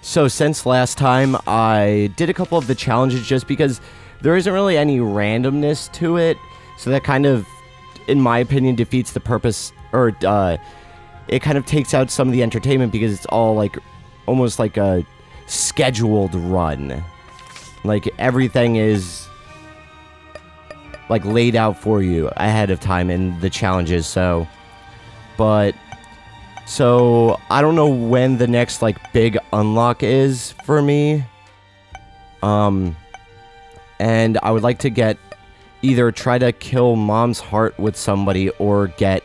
So since last time, I did a couple of the challenges just because there isn't really any randomness to it. So that kind of, in my opinion, defeats the purpose, or uh, it kind of takes out some of the entertainment because it's all like almost like a scheduled run. Like everything is like laid out for you ahead of time in the challenges. So, but so I don't know when the next like big unlock is for me. Um, and I would like to get either try to kill mom's heart with somebody or get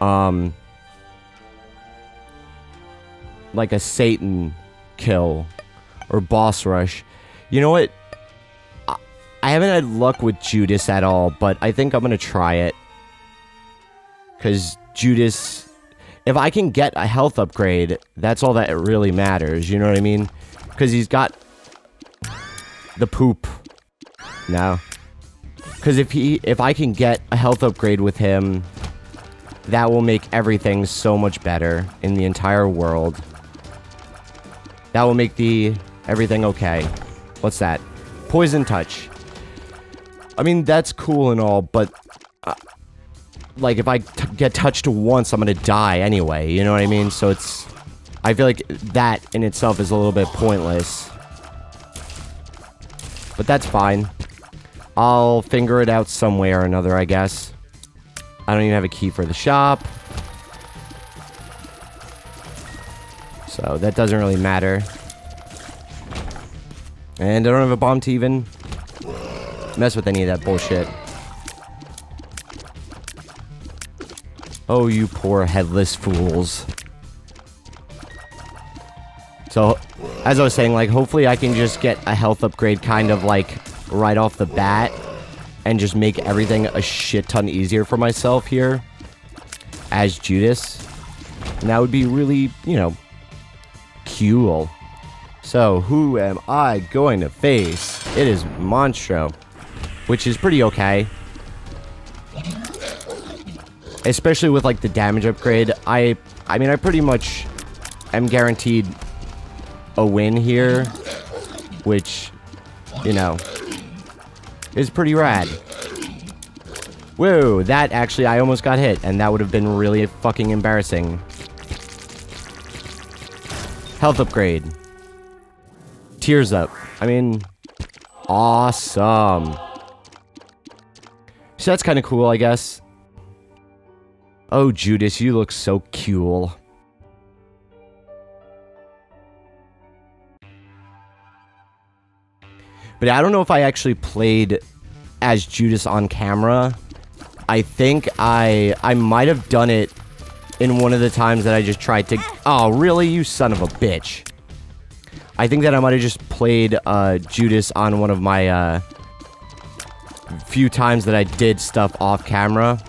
um like a Satan kill or boss rush. You know what? I- haven't had luck with Judas at all, but I think I'm gonna try it. Cause Judas, if I can get a health upgrade, that's all that really matters. You know what I mean? Cause he's got the poop. No. Cause if he, if I can get a health upgrade with him, that will make everything so much better in the entire world. That will make the everything okay. What's that? Poison touch. I mean, that's cool and all, but like if I get touched once, I'm gonna die anyway. You know what I mean? So it's, I feel like that in itself is a little bit pointless. But that's fine. I'll figure it out some way or another, I guess. I don't even have a key for the shop. So that doesn't really matter. And I don't have a bomb to even mess with any of that bullshit. Oh, you poor headless fools. So, as I was saying, like, hopefully I can just get a health upgrade kind of, like, right off the bat. And just make everything a shit ton easier for myself here. As Judas. And that would be really, you know, cool. So, who am I going to face? It is Monstro. Which is pretty okay. Especially with, like, the damage upgrade. I, I mean, I pretty much am guaranteed a win here. Which, you know, is pretty rad. Whoa, that actually, I almost got hit, and that would have been really fucking embarrassing. Health upgrade. Tears up. I mean, awesome. So that's kind of cool, I guess. Oh, Judas, you look so cool. But I don't know if I actually played as Judas on camera. I think I I might have done it in one of the times that I just tried to... Oh, really? You son of a bitch. I think that I might have just played uh, Judas on one of my uh, few times that I did stuff off camera.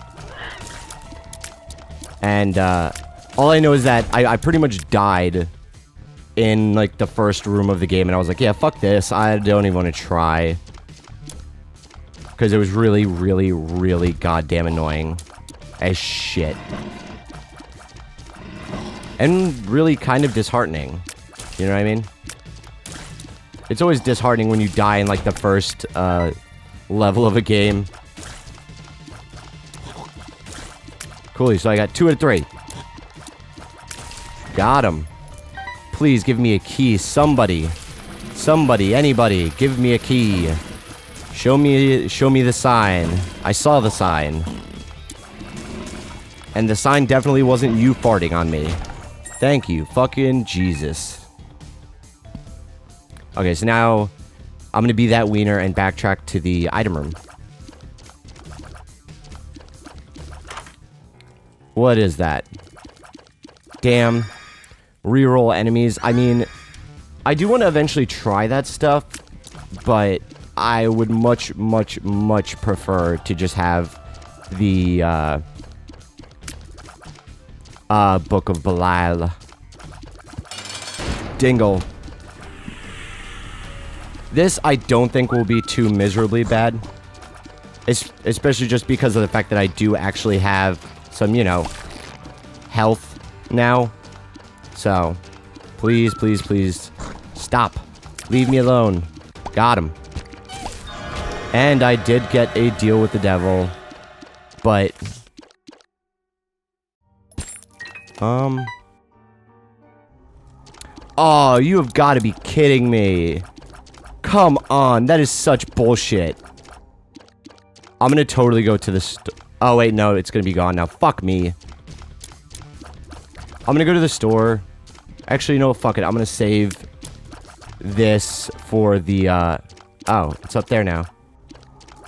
And uh, all I know is that I, I pretty much died in like the first room of the game and I was like, yeah, fuck this. I don't even want to try. Because it was really, really, really goddamn annoying. As shit. And really kind of disheartening. You know what I mean? It's always disheartening when you die in like the first uh, level of a game. Cool, so I got two out of three. Got him. Please give me a key, somebody. Somebody, anybody, give me a key. Show me, show me the sign. I saw the sign. And the sign definitely wasn't you farting on me. Thank you, fucking Jesus. Okay, so now I'm gonna be that wiener and backtrack to the item room. What is that? Damn. Reroll enemies. I mean, I do want to eventually try that stuff, but I would much, much, much prefer to just have the, uh, uh, Book of Belial. Dingle. This, I don't think will be too miserably bad. Es especially just because of the fact that I do actually have some, you know, health now. So, please, please, please, Stop. Leave me alone. Got him. And I did get a deal with the devil. But... Um... Oh, you have got to be kidding me. Come on, that is such bullshit. I'm gonna totally go to the Oh, wait, no, it's gonna be gone now. Fuck me. I'm gonna go to the store. Actually, no, fuck it. I'm gonna save this for the, uh... Oh, it's up there now.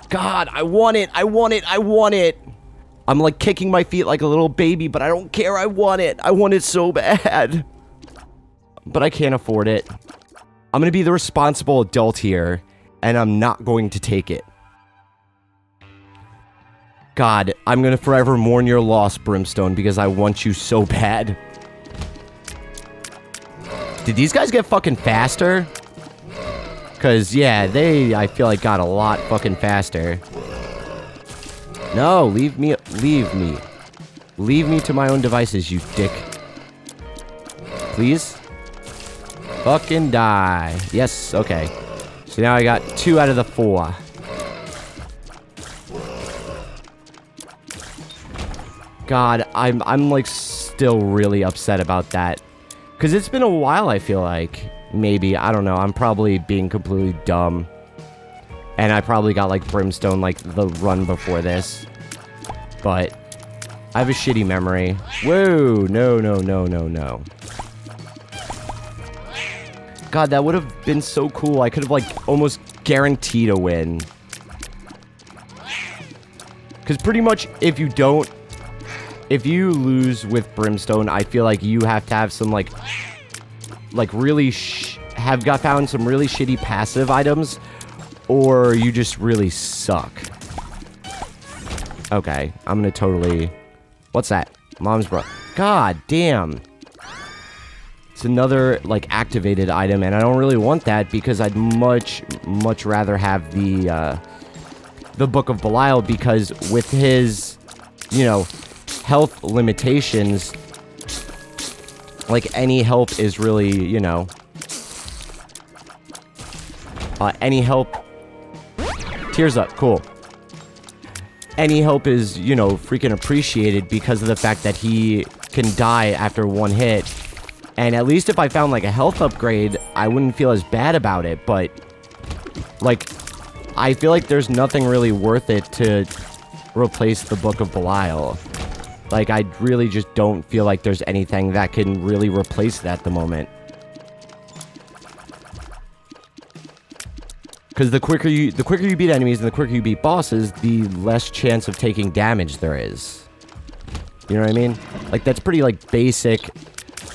God, I want it! I want it! I want it! I'm, like, kicking my feet like a little baby, but I don't care. I want it. I want it so bad. But I can't afford it. I'm gonna be the responsible adult here, and I'm not going to take it. God, I'm gonna forever mourn your loss, Brimstone, because I want you so bad. Did these guys get fucking faster? Because, yeah, they, I feel like, got a lot fucking faster. No, leave me, leave me. Leave me to my own devices, you dick. Please? Fucking die. Yes, okay. So now I got two out of the four. God, I'm I'm like still really upset about that. Cause it's been a while, I feel like. Maybe, I don't know. I'm probably being completely dumb. And I probably got like Brimstone like the run before this. But I have a shitty memory. Whoa, no, no, no, no, no. God, that would have been so cool. I could have like almost guaranteed a win. Because pretty much if you don't if you lose with Brimstone, I feel like you have to have some, like, like, really have got found some really shitty passive items, or you just really suck. Okay, I'm gonna totally... What's that? Mom's bra. God damn. It's another, like, activated item, and I don't really want that because I'd much, much rather have the, uh, the Book of Belial because with his, you know, health limitations, like any help is really, you know, uh, any help, tears up, cool. Any help is, you know, freaking appreciated because of the fact that he can die after one hit. And at least if I found like a health upgrade, I wouldn't feel as bad about it, but like, I feel like there's nothing really worth it to replace the Book of Belial. Like, I really just don't feel like there's anything that can really replace that at the moment. Because the quicker you the quicker you beat enemies and the quicker you beat bosses, the less chance of taking damage there is. You know what I mean? Like, that's pretty, like, basic,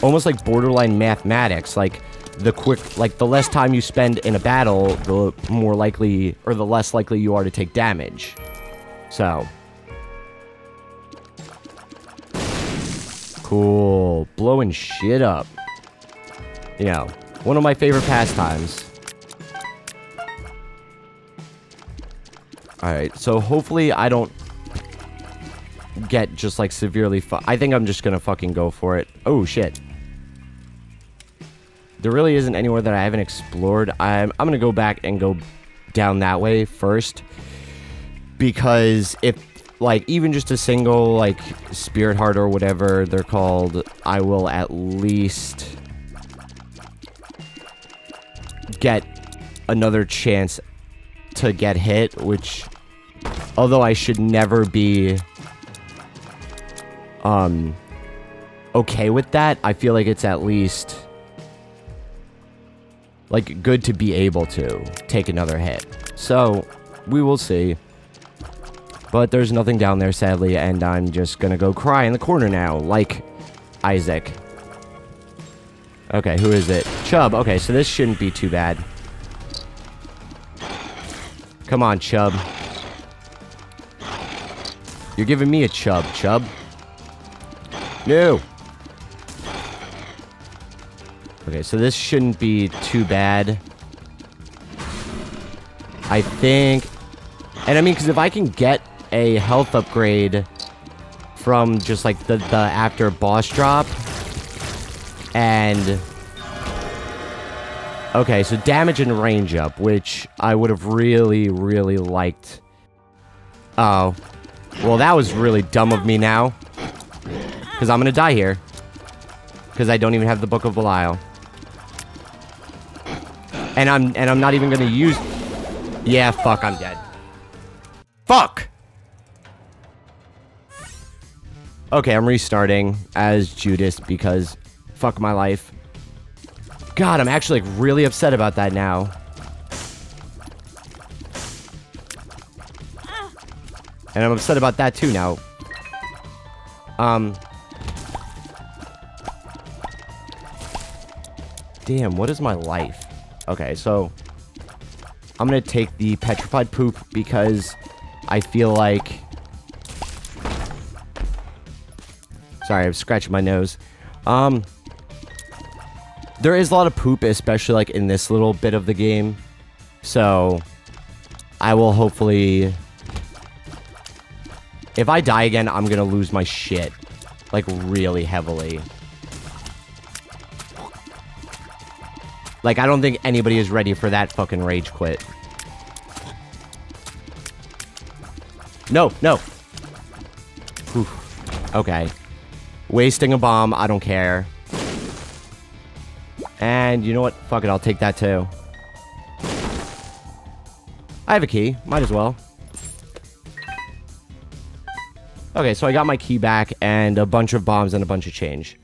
almost like borderline mathematics. Like, the quick, like, the less time you spend in a battle, the more likely, or the less likely you are to take damage. So, Cool. Blowing shit up. You know, one of my favorite pastimes. Alright, so hopefully I don't get just like severely I think I'm just gonna fucking go for it. Oh shit. There really isn't anywhere that I haven't explored. I'm, I'm gonna go back and go down that way first. Because if like even just a single like spirit heart or whatever they're called i will at least get another chance to get hit which although i should never be um okay with that i feel like it's at least like good to be able to take another hit. So we will see but there's nothing down there, sadly, and I'm just gonna go cry in the corner now, like Isaac. Okay, who is it? Chub. Okay, so this shouldn't be too bad. Come on, Chub. You're giving me a chub, Chub. No. Okay, so this shouldn't be too bad. I think... And I mean, because if I can get a health upgrade from just like the, the after boss drop. And Okay, so damage and range up, which I would have really, really liked. Oh. Well, that was really dumb of me now. Because I'm going to die here. Because I don't even have the Book of Belial. And I'm and I'm not even going to use... Yeah, fuck, I'm dead. Fuck! Okay, I'm restarting as Judas because fuck my life. God, I'm actually like really upset about that now. And I'm upset about that too now. Um. Damn, what is my life? Okay, so I'm gonna take the petrified poop because I feel like Sorry, I'm scratching my nose. Um, there is a lot of poop, especially like in this little bit of the game. So, I will hopefully... If I die again, I'm gonna lose my shit. Like, really heavily. Like, I don't think anybody is ready for that fucking rage quit. No, no. Whew. Okay. Wasting a bomb, I don't care. And you know what? Fuck it, I'll take that too. I have a key. Might as well. Okay, so I got my key back and a bunch of bombs and a bunch of change.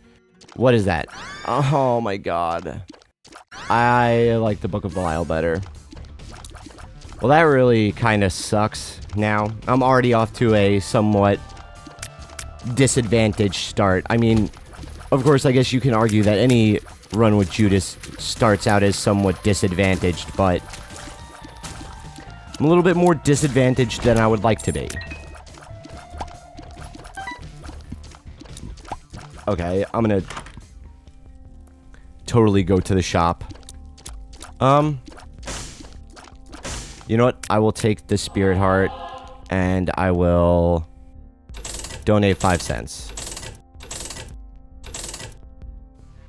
What is that? Oh my god. I like the Book of Belial better. Well, that really kind of sucks now. I'm already off to a somewhat disadvantaged start. I mean, of course, I guess you can argue that any run with Judas starts out as somewhat disadvantaged, but I'm a little bit more disadvantaged than I would like to be. Okay, I'm gonna totally go to the shop. Um, you know what? I will take the Spirit Heart, and I will donate five cents.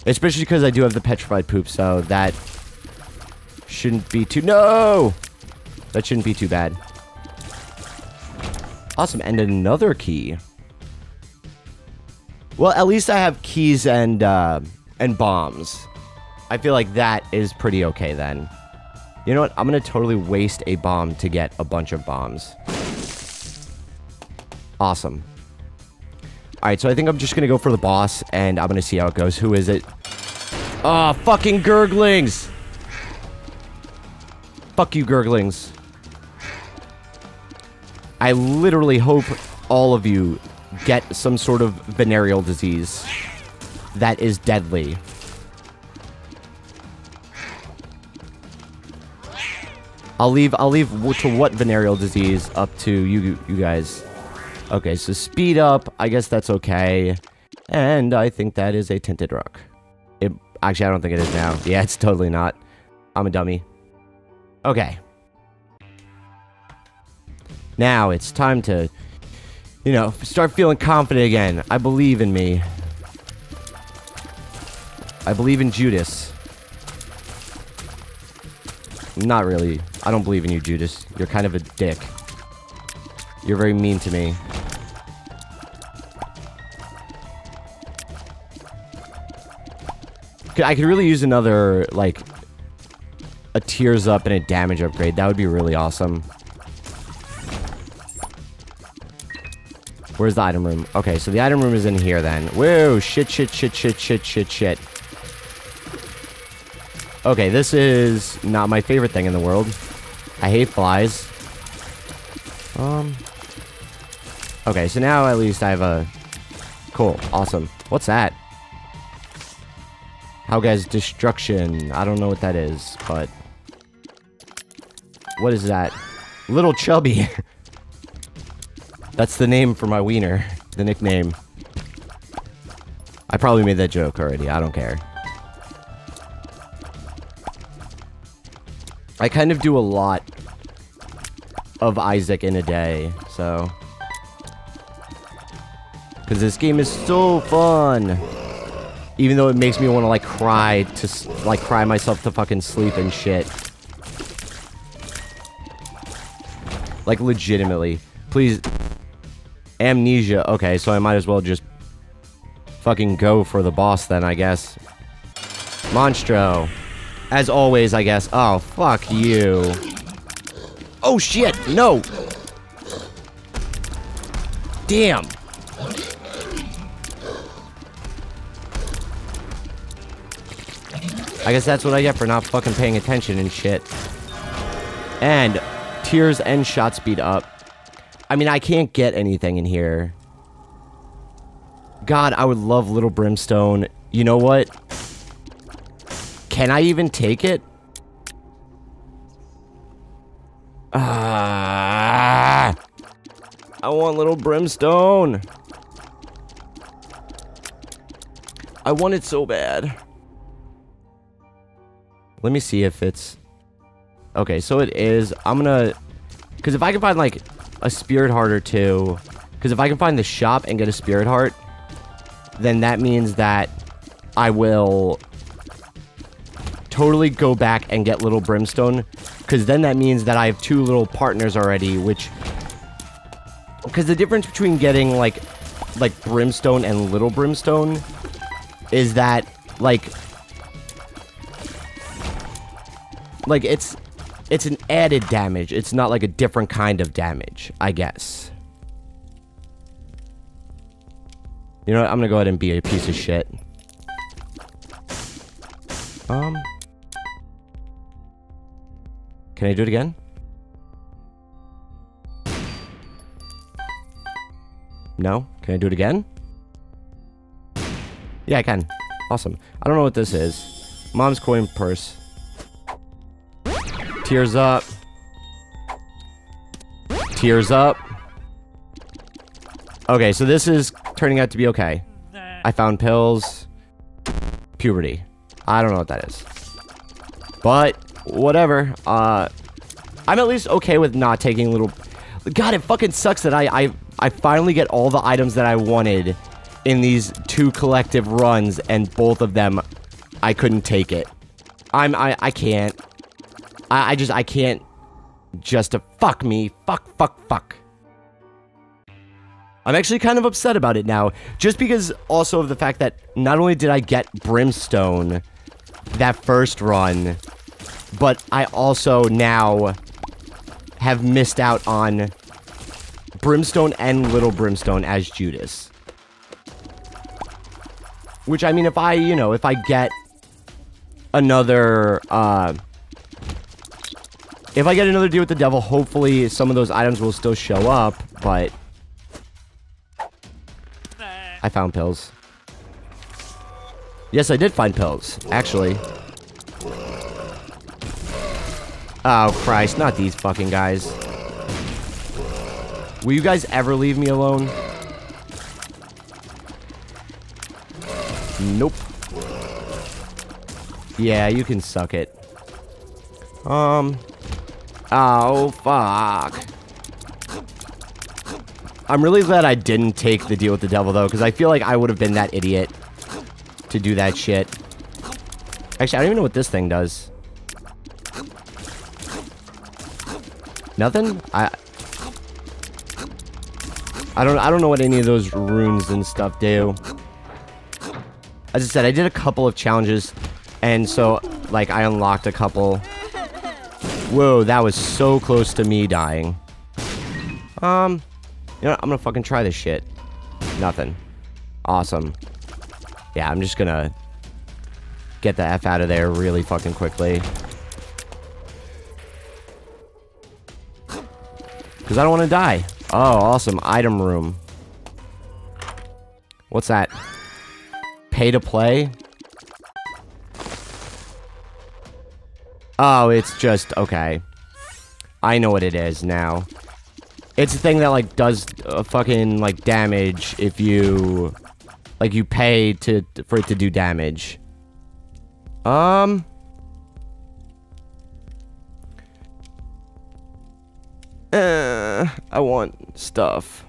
Especially because I do have the petrified poop, so that shouldn't be too- No! That shouldn't be too bad. Awesome, and another key. Well, at least I have keys and, uh, and bombs. I feel like that is pretty okay then. You know what? I'm gonna totally waste a bomb to get a bunch of bombs. Awesome. Alright, so I think I'm just gonna go for the boss, and I'm gonna see how it goes. Who is it? Ah, oh, fucking gurglings! Fuck you, gurglings. I literally hope all of you get some sort of venereal disease that is deadly. I'll leave I'll leave to what venereal disease up to you you guys. Okay, so speed up. I guess that's okay. And I think that is a tinted rock. It Actually, I don't think it is now. Yeah, it's totally not. I'm a dummy. Okay. Now, it's time to, you know, start feeling confident again. I believe in me. I believe in Judas. Not really. I don't believe in you, Judas. You're kind of a dick. You're very mean to me. I could really use another, like, a tears up and a damage upgrade. That would be really awesome. Where's the item room? Okay, so the item room is in here then. Whoa, shit, shit, shit, shit, shit, shit, shit. Okay, this is not my favorite thing in the world. I hate flies. Um. Okay, so now at least I have a... Cool, awesome. What's that? Helga's Destruction. I don't know what that is, but... What is that? Little Chubby. That's the name for my wiener. The nickname. I probably made that joke already. I don't care. I kind of do a lot of Isaac in a day, so... Because this game is so fun. Even though it makes me want to, like, cry to, like, cry myself to fucking sleep and shit. Like, legitimately. Please. Amnesia. Okay, so I might as well just fucking go for the boss then, I guess. Monstro. As always, I guess. Oh, fuck you. Oh, shit. No. Damn. I guess that's what I get for not fucking paying attention and shit. And tears and shot speed up. I mean, I can't get anything in here. God, I would love Little Brimstone. You know what? Can I even take it? Ah, I want Little Brimstone. I want it so bad. Let me see if it's... Okay, so it is. I'm gonna... Because if I can find, like, a Spirit Heart or two... Because if I can find the shop and get a Spirit Heart, then that means that I will totally go back and get Little Brimstone. Because then that means that I have two little partners already, which... Because the difference between getting, like, like Brimstone and Little Brimstone is that, like, like it's it's an added damage. It's not like a different kind of damage, I guess. You know what? I'm gonna go ahead and be a piece of shit. Um. Can I do it again? No? Can I do it again? Yeah, I can. Awesome. I don't know what this is. Mom's coin purse. Tears up. Tears up. Okay, so this is turning out to be okay. I found pills. Puberty. I don't know what that is. But, whatever. Uh, I'm at least okay with not taking little... God, it fucking sucks that I, I, I finally get all the items that I wanted in these two collective runs, and both of them, I couldn't take it. I'm, I, I can't. I, I just, I can't just to fuck me. Fuck, fuck, fuck. I'm actually kind of upset about it now, just because also of the fact that not only did I get Brimstone that first run, but I also now have missed out on Brimstone and Little Brimstone as Judas. Which, I mean, if I, you know, if I get another, uh, if I get another deal with the devil, hopefully some of those items will still show up, but... I found pills. Yes, I did find pills, actually. Oh, Christ, not these fucking guys. Will you guys ever leave me alone? Nope. Yeah, you can suck it. Um... Oh, fuck. I'm really glad I didn't take the deal with the devil, though, because I feel like I would have been that idiot to do that shit. Actually, I don't even know what this thing does. Nothing? I... I don't, I don't know what any of those runes and stuff do. As I said, I did a couple of challenges, and so, like, I unlocked a couple. Whoa, that was so close to me dying. Um, you know what? I'm gonna fucking try this shit. Nothing. Awesome. Yeah, I'm just gonna get the F out of there really fucking quickly. Because I don't want to die. Oh, awesome. Item room. What's that? Pay to play? Oh, it's just... Okay. I know what it is now. It's a thing that, like, does uh, fucking, like, damage if you... Like, you pay to for it to do damage. Um... Uh, I want stuff.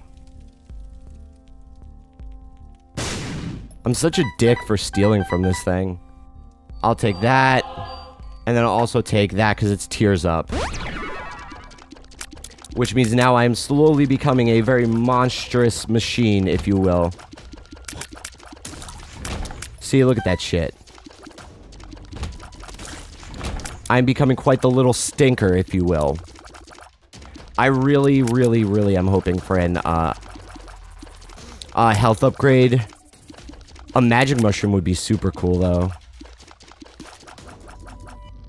I'm such a dick for stealing from this thing. I'll take that. And then I'll also take that because it's tears up. Which means now I'm slowly becoming a very monstrous machine, if you will. See, look at that shit. I'm becoming quite the little stinker, if you will. I really, really, really am hoping for an, uh, a health upgrade. A magic mushroom would be super cool, though.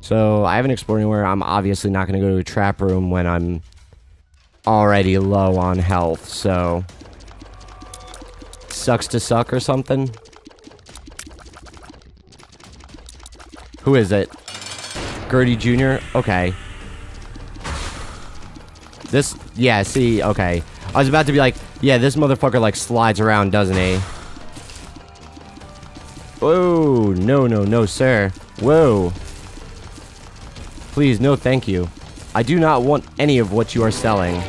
So, I haven't explored anywhere. I'm obviously not going to go to a trap room when I'm already low on health, so... Sucks to suck or something? Who is it? Gurdy Jr.? Okay. This, yeah, see, okay. I was about to be like, yeah, this motherfucker, like, slides around, doesn't he? Whoa, no, no, no, sir. Whoa. Please, no thank you. I do not want any of what you are selling.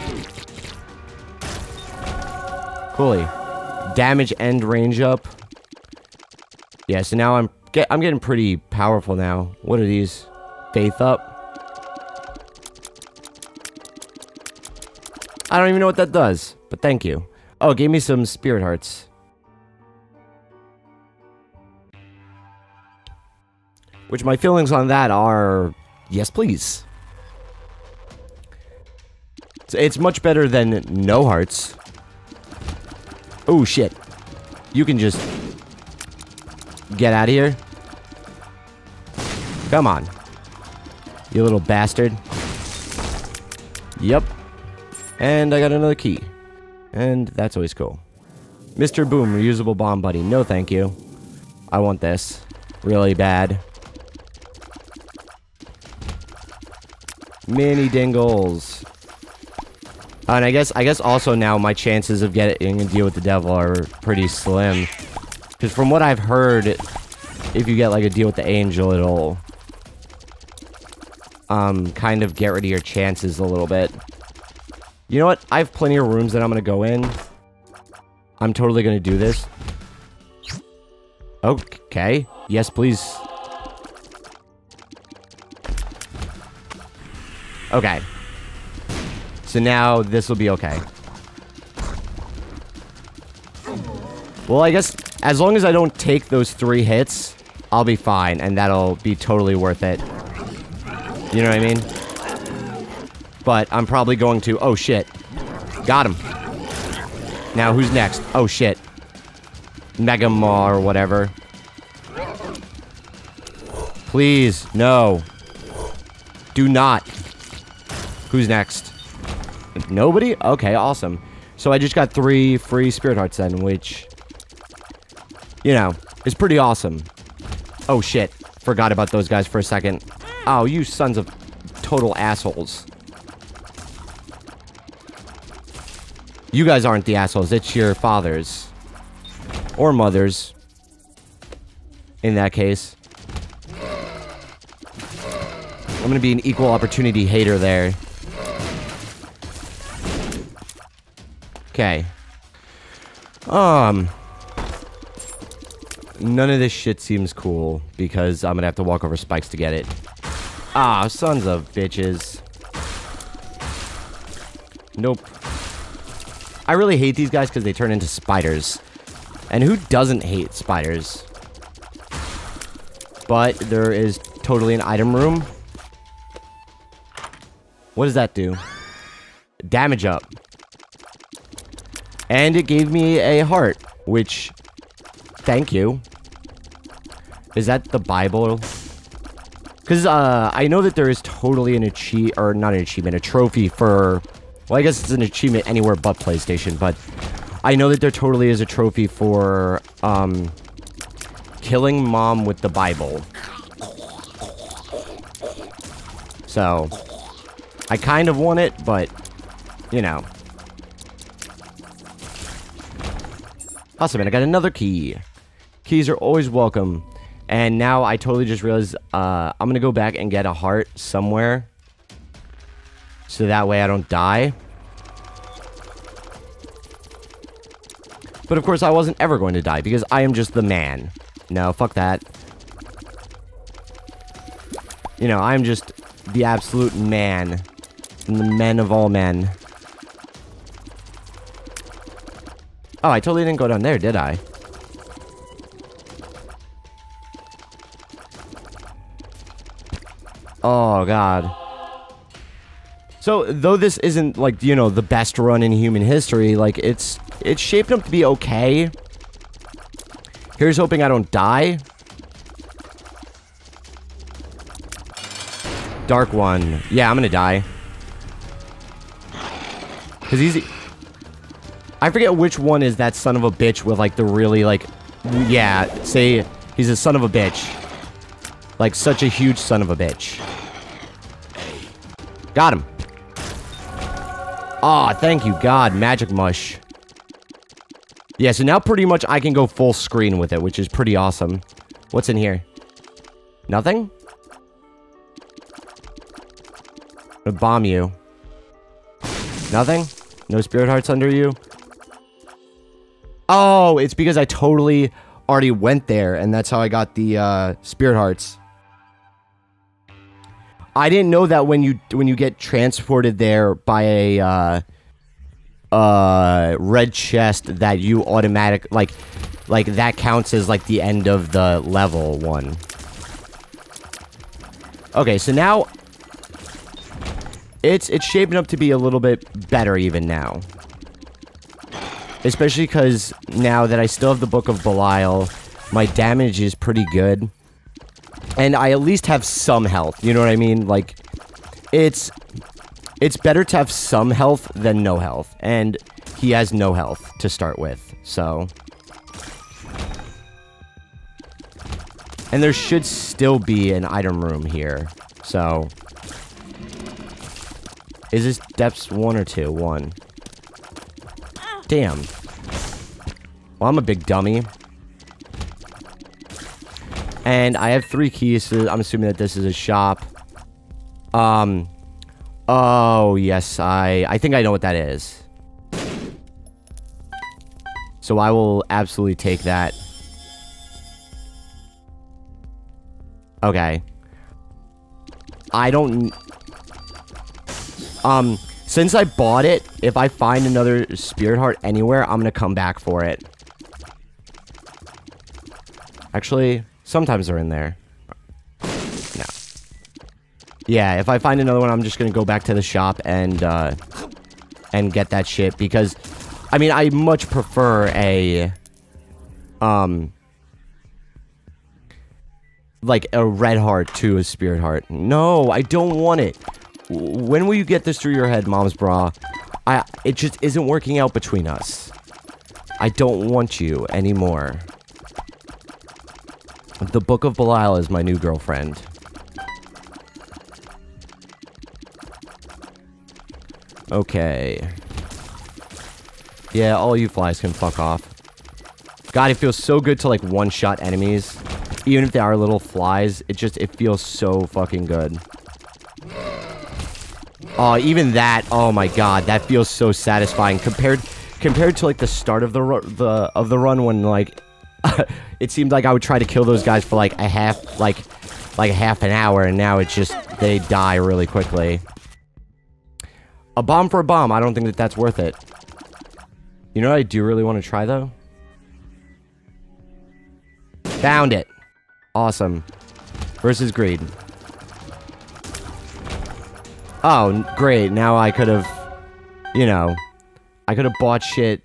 Coolly. Damage end range up. Yeah, so now I'm get I'm getting pretty powerful now. What are these? Faith up. I don't even know what that does, but thank you. Oh, gave me some spirit hearts. Which my feelings on that are, yes please. It's, much better than no hearts. Oh shit. You can just get out of here. Come on. You little bastard. Yep. And I got another key. And that's always cool. Mr. Boom, reusable bomb buddy. No thank you. I want this. Really bad. Mini dingles. and I guess I guess also now my chances of getting a deal with the devil are pretty slim. Because from what I've heard, if you get like a deal with the angel, it'll um kind of get rid of your chances a little bit. You know what? I have plenty of rooms that I'm going to go in. I'm totally going to do this. Okay. Yes, please. Okay. So now this will be okay. Well, I guess as long as I don't take those three hits, I'll be fine, and that'll be totally worth it. You know what I mean? But I'm probably going to... Oh, shit. Got him. Now, who's next? Oh, shit. Mega Maw or whatever. Please, no. Do not. Who's next? Nobody? Okay, awesome. So I just got three free Spirit Hearts then, which... You know, is pretty awesome. Oh, shit. Forgot about those guys for a second. Oh, you sons of total assholes. You guys aren't the assholes. It's your fathers. Or mothers. In that case. I'm gonna be an equal opportunity hater there. Okay. Um. None of this shit seems cool, because I'm gonna have to walk over spikes to get it. Ah, sons of bitches. Nope. I really hate these guys because they turn into spiders. And who doesn't hate spiders? But there is totally an item room. What does that do? Damage up. And it gave me a heart, which... Thank you. Is that the Bible? Because uh, I know that there is totally an achievement, or not an achievement, a trophy for well, I guess it's an achievement anywhere but PlayStation, but I know that there totally is a trophy for, um, killing mom with the Bible. So, I kind of want it, but, you know. Awesome, and I got another key. Keys are always welcome. And now I totally just realized, uh, I'm gonna go back and get a heart somewhere. So that way I don't die. But of course, I wasn't ever going to die because I am just the man. No, fuck that. You know, I'm just the absolute man. And the men of all men. Oh, I totally didn't go down there, did I? Oh, God. So, though this isn't, like, you know, the best run in human history, like, it's, it's shaped up to be okay. Here's hoping I don't die. Dark one. Yeah, I'm gonna die. Because he's... I forget which one is that son of a bitch with, like, the really, like... Yeah, say he's a son of a bitch. Like, such a huge son of a bitch. Got him. Aw, oh, thank you, God. Magic mush. Yeah, so now pretty much I can go full screen with it, which is pretty awesome. What's in here? Nothing? I'm gonna bomb you. Nothing? No spirit hearts under you? Oh, it's because I totally already went there, and that's how I got the uh, spirit hearts. I didn't know that when you when you get transported there by a uh, uh, red chest that you automatic like like that counts as like the end of the level one. Okay, so now it's it's shaping up to be a little bit better even now. Especially because now that I still have the Book of Belial, my damage is pretty good. And I at least have some health. You know what I mean? Like, it's... It's better to have some health than no health. And he has no health to start with. So... And there should still be an item room here. So... Is this depths one or two? One. Damn. Well, I'm a big dummy. And I have three keys, so I'm assuming that this is a shop. Um, oh, yes, I, I think I know what that is. So I will absolutely take that. Okay. I don't... Um, since I bought it, if I find another spirit heart anywhere, I'm gonna come back for it. Actually, Sometimes they're in there. No. Yeah, if I find another one, I'm just gonna go back to the shop and, uh, and get that shit, because, I mean, I much prefer a, um, like, a red heart to a spirit heart. No, I don't want it. When will you get this through your head, mom's bra? I, it just isn't working out between us. I don't want you anymore. The Book of Belial is my new girlfriend. Okay. Yeah, all you flies can fuck off. God, it feels so good to, like, one-shot enemies. Even if they are little flies, it just, it feels so fucking good. Oh, even that, oh my god, that feels so satisfying compared compared to like the start of the the of the run when like it seemed like I would try to kill those guys for like a half, like, like half an hour, and now it's just, they die really quickly. A bomb for a bomb, I don't think that that's worth it. You know what I do really want to try, though? Found it. Awesome. Versus greed. Oh, great. Now I could have, you know, I could have bought shit.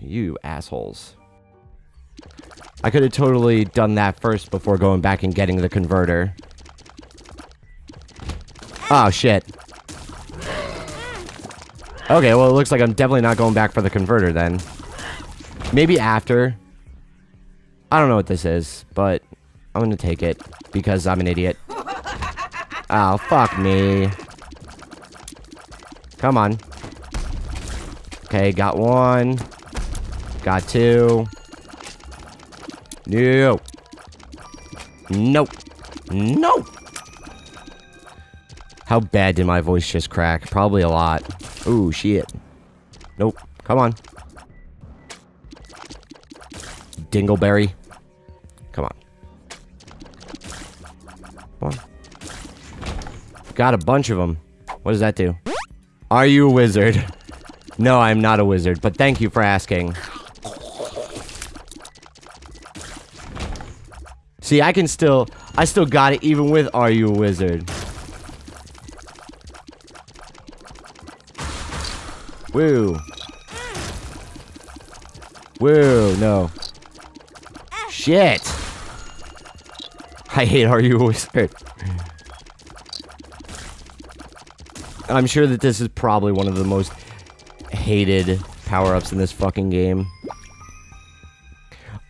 You assholes. I could have totally done that first before going back and getting the converter. Oh, shit. Okay, well, it looks like I'm definitely not going back for the converter then. Maybe after. I don't know what this is, but I'm gonna take it because I'm an idiot. Oh, fuck me. Come on. Okay, got one. Got two. No. Nope. No. How bad did my voice just crack? Probably a lot. Ooh, shit. Nope. Come on. dingleberry. Come on. Come on. Got a bunch of them. What does that do? Are you a wizard? No, I'm not a wizard, but thank you for asking. See, I can still... I still got it even with Are You a Wizard? Woo. Woo, no. Shit! I hate Are You a Wizard? I'm sure that this is probably one of the most hated power-ups in this fucking game.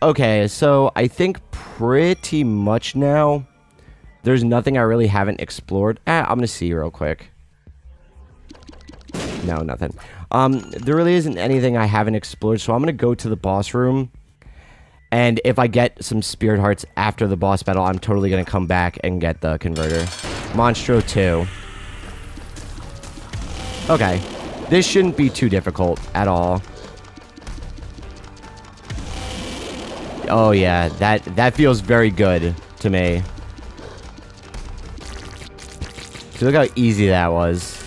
Okay, so I think pretty much now there's nothing I really haven't explored. Ah, I'm gonna see real quick. No, nothing. Um, there really isn't anything I haven't explored, so I'm gonna go to the boss room. And if I get some spirit hearts after the boss battle, I'm totally gonna come back and get the converter. Monstro 2. Okay. This shouldn't be too difficult at all. Oh yeah, that that feels very good to me. See, look how easy that was.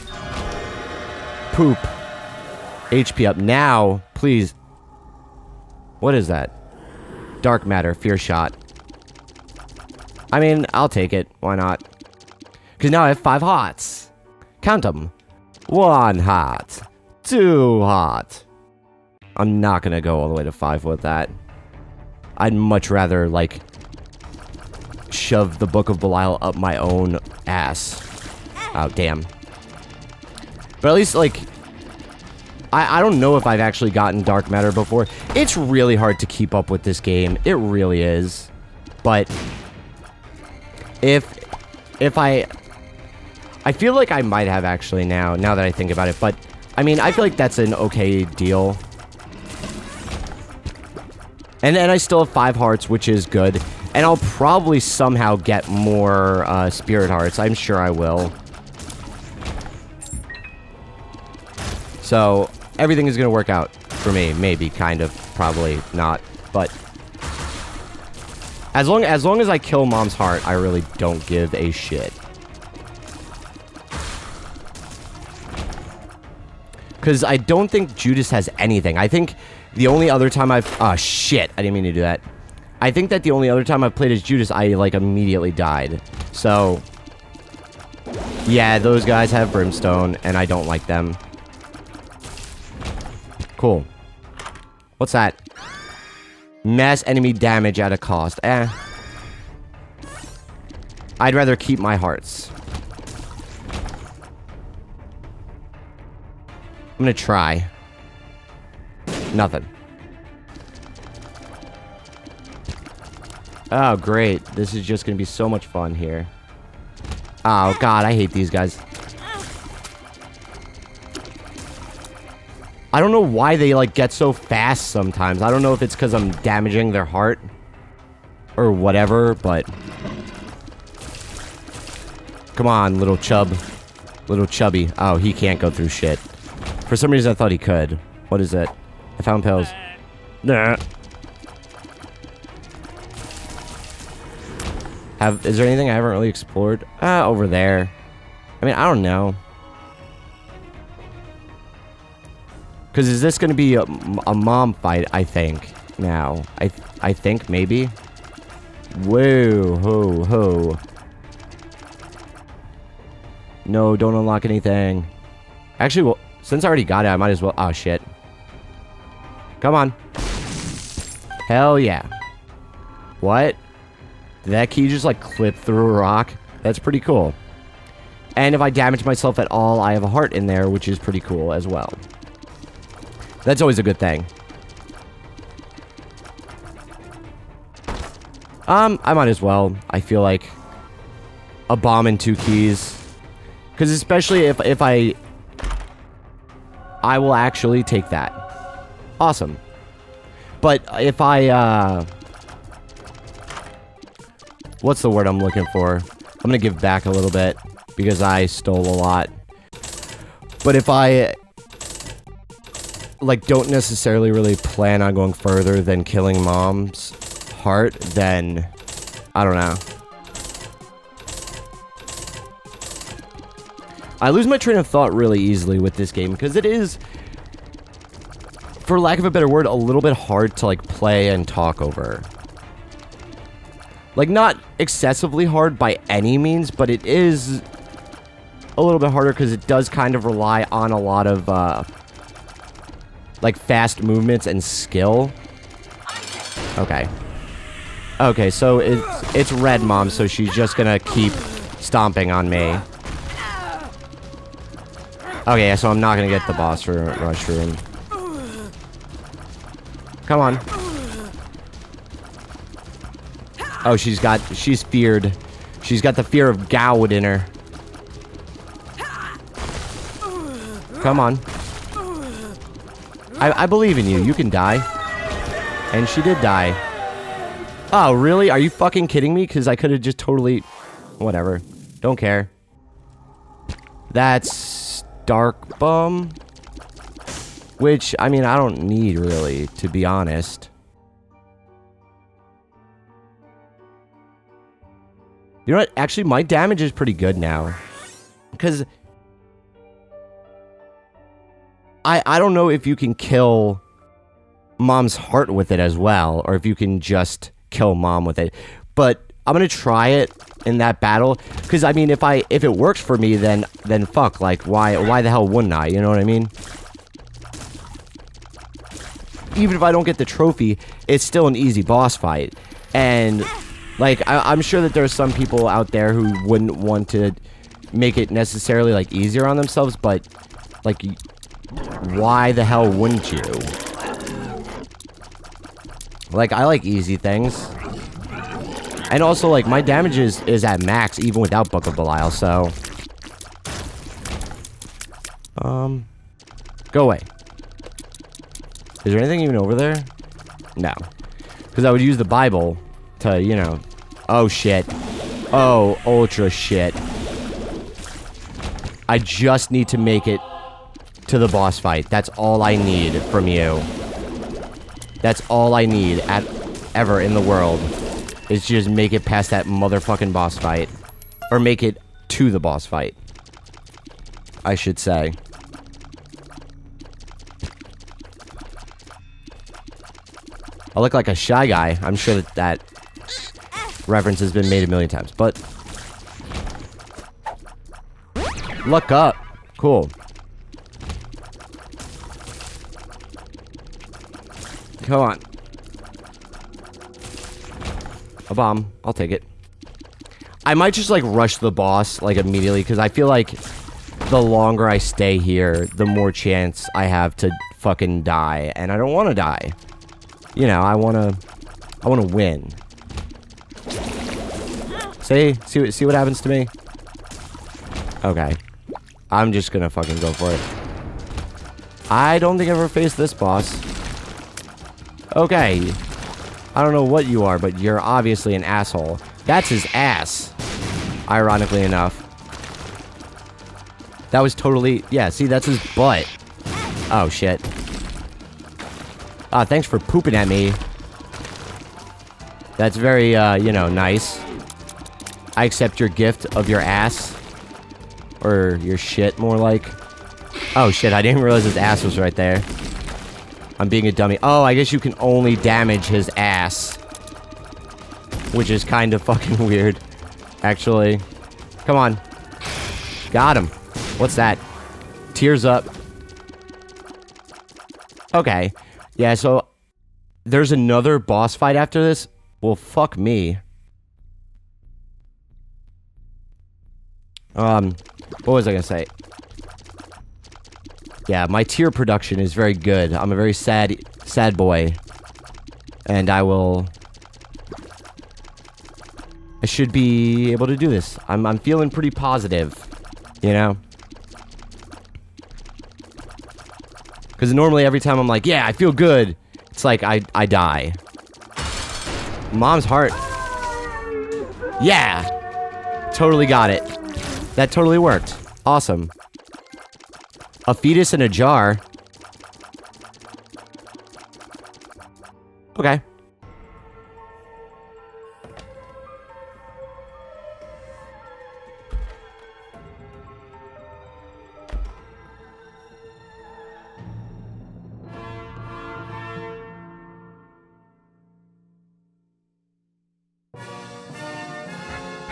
Poop. HP up. Now, please. What is that? Dark matter, fear shot. I mean, I'll take it. Why not? Because now I have five hots. Count them. One hot. Two hot. I'm not going to go all the way to five with that. I'd much rather, like, shove the Book of Belial up my own ass. Oh, damn. But at least, like, I, I don't know if I've actually gotten Dark Matter before. It's really hard to keep up with this game. It really is. But, if, if I, I feel like I might have actually now, now that I think about it. But, I mean, I feel like that's an okay deal. And then I still have five hearts, which is good. And I'll probably somehow get more uh, spirit hearts. I'm sure I will. So, everything is going to work out for me. Maybe, kind of, probably not. But, as long, as long as I kill Mom's heart, I really don't give a shit. Because I don't think Judas has anything. I think the only other time I've... Oh, shit. I didn't mean to do that. I think that the only other time I've played as Judas, I, like, immediately died. So... Yeah, those guys have Brimstone, and I don't like them. Cool. What's that? Mass enemy damage at a cost. Eh. I'd rather keep my hearts. I'm gonna try. Nothing. Oh, great. This is just gonna be so much fun here. Oh, God, I hate these guys. I don't know why they, like, get so fast sometimes. I don't know if it's because I'm damaging their heart. Or whatever, but... Come on, little chub. Little chubby. Oh, he can't go through shit. For some reason, I thought he could. What is it? I found pills. Nah. Have is there anything I haven't really explored? Uh, over there. I mean, I don't know. Because is this to be a, a, mom fight, I think, now? I I think, maybe? Whoa, ho, ho. No, don't unlock anything. Actually, well, since I already got it, I might as well... Oh, shit. Come on. Hell yeah. What? Did that key just like clip through a rock? That's pretty cool. And if I damage myself at all, I have a heart in there, which is pretty cool as well. That's always a good thing. Um, I might as well. I feel like a bomb and two keys. Because especially if, if I... I will actually take that. Awesome. But if I, uh... What's the word I'm looking for? I'm gonna give back a little bit, because I stole a lot. But if I... like don't necessarily really plan on going further than killing mom's heart, then I don't know. I lose my train of thought really easily with this game because it is, for lack of a better word, a little bit hard to like play and talk over. Like not excessively hard by any means, but it is a little bit harder because it does kind of rely on a lot of uh, like fast movements and skill. Okay. Okay, so it's it's red mom, so she's just gonna keep stomping on me. Okay, so I'm not gonna get the boss rush room. Come on. Oh, she's got she's feared. She's got the fear of Gowd in her. Come on. I, I believe in you. You can die. And she did die. Oh, really? Are you fucking kidding me? Because I could have just totally... Whatever. Don't care. That's... Dark Bum. Which, I mean, I don't need, really, to be honest. You know what? Actually, my damage is pretty good now. Because... I, I don't know if you can kill mom's heart with it as well, or if you can just kill mom with it. But I'm gonna try it in that battle because I mean, if I if it works for me, then then fuck, like why why the hell wouldn't I? You know what I mean? Even if I don't get the trophy, it's still an easy boss fight, and like I, I'm sure that there are some people out there who wouldn't want to make it necessarily like easier on themselves, but like why the hell wouldn't you? Like, I like easy things. And also, like, my damage is, is at max even without Book of Belial, so... Um... Go away. Is there anything even over there? No. Because I would use the Bible to, you know... Oh, shit. Oh, ultra shit. I just need to make it to the boss fight. That's all I need from you. That's all I need at ever in the world. Is just make it past that motherfucking boss fight. Or make it to the boss fight. I should say. I look like a shy guy. I'm sure that that reference has been made a million times. But... Look up. Cool. Come on. A bomb. I'll take it. I might just, like, rush the boss, like, immediately, because I feel like the longer I stay here, the more chance I have to fucking die. And I don't want to die. You know, I want to... I want to win. See? See what, see what happens to me? Okay. I'm just gonna fucking go for it. I don't think I've ever faced this boss. Okay. I don't know what you are, but you're obviously an asshole. That's his ass. Ironically enough. That was totally... Yeah, see, that's his butt. Oh, shit. Ah, thanks for pooping at me. That's very, uh, you know, nice. I accept your gift of your ass. Or your shit, more like. Oh, shit, I didn't realize his ass was right there. I'm being a dummy. Oh, I guess you can only damage his ass. Which is kind of fucking weird. Actually. Come on. Got him. What's that? Tears up. Okay. Yeah, so... There's another boss fight after this? Well, fuck me. Um, what was I gonna say? Yeah, my tear production is very good. I'm a very sad, sad boy. And I will... I should be able to do this. I'm, I'm feeling pretty positive. You know? Because normally every time I'm like, yeah, I feel good, it's like I, I die. Mom's heart. Yeah! Totally got it. That totally worked. Awesome. A fetus in a jar. Okay.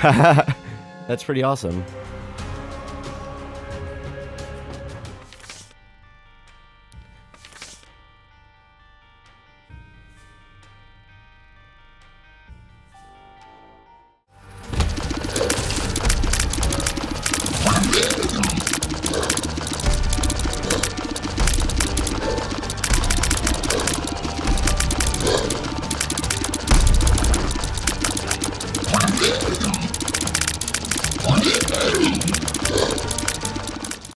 That's pretty awesome.